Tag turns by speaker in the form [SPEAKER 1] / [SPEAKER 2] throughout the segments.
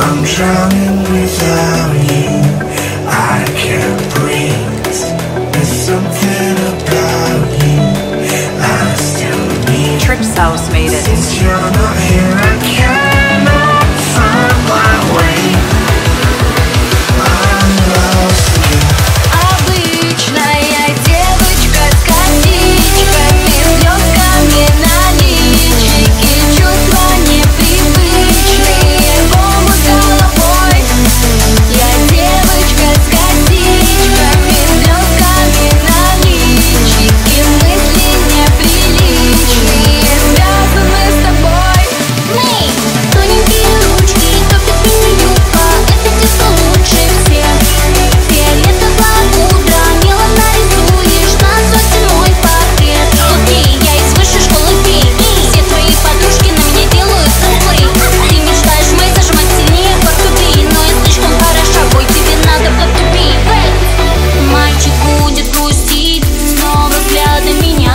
[SPEAKER 1] I'm drowning without you. I can't breathe. There's something about you. I still need.
[SPEAKER 2] TripSauce made it.
[SPEAKER 1] Since you're not here.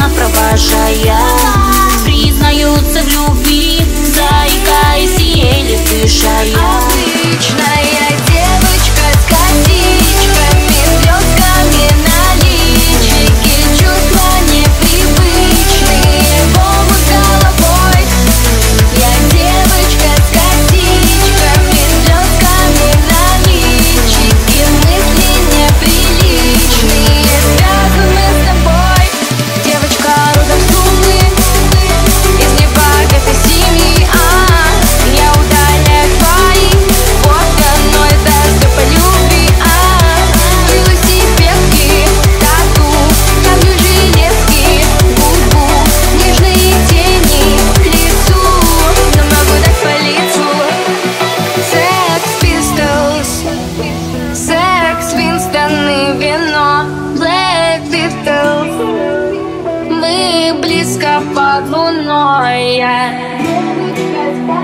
[SPEAKER 3] провожая. Признаются в любви близко под луной я. Yeah.